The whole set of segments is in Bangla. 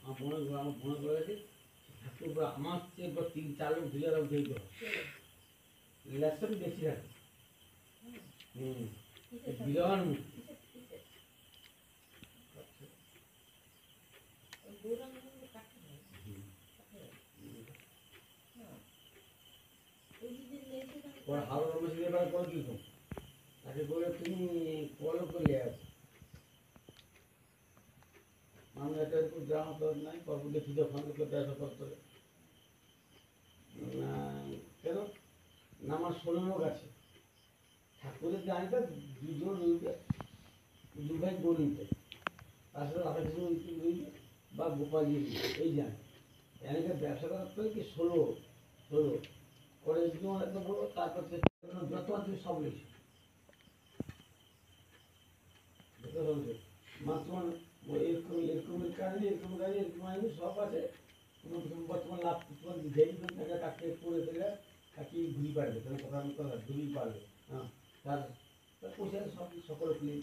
আমার মনে করে আমার মনে করে আমার চেয়ে এবার তিন চার লোক দুই রিল্যাক্সন বেশি থাকে হুম করে তাকে বলে তুমি কল করলে আছো। একটা একটু গ্রাম তো নাই বাবু দেখি যখন দেখা করতে না, কেন? না আমার ষোলো লোক আছে। ঠাকুরের জানিটা দুজন রইবে দু ভাই তার সাথে রাধা কৃষ্ণ রইবে, বা গোপাল এই জানে এনেকে ব্যবসা করার তো কি ষোলো ষোলো? করে জীবন একদম বড়, তারপর যত আছে সব রয়েছে। মাত্র এরকম এরকমের কাজে এরকম কাজে এরকম আইনি সব আছে। কোনো কিছু বর্তমান লাভ তোমার যেই টাকা কাকে করে দিলে কাকে ঘুরি পারবে তাহলে কথা মতো ঘুরি পারবে হ্যাঁ তার তার পয়সা সব সকলে খুলে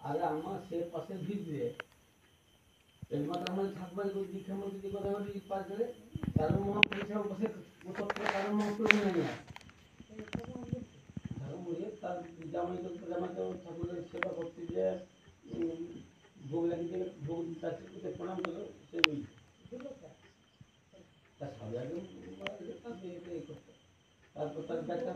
আরে আমার সে পাশে ভিড় একমাত্র আমাদের ঠাকুমার দীক্ষা মন্ত্রী কথা বলি পার করে কারণ মহা পাশে কোথাও থেকে কারণ মহা করে নেয় ঠাকুর তার জামাই জামাই ঠাকুরের সেবা করতে যে ভোগ লাগিয়ে দিলে ভোগ তার প্রণাম করল সে তার আগে। তারপর তার ব্যাগটা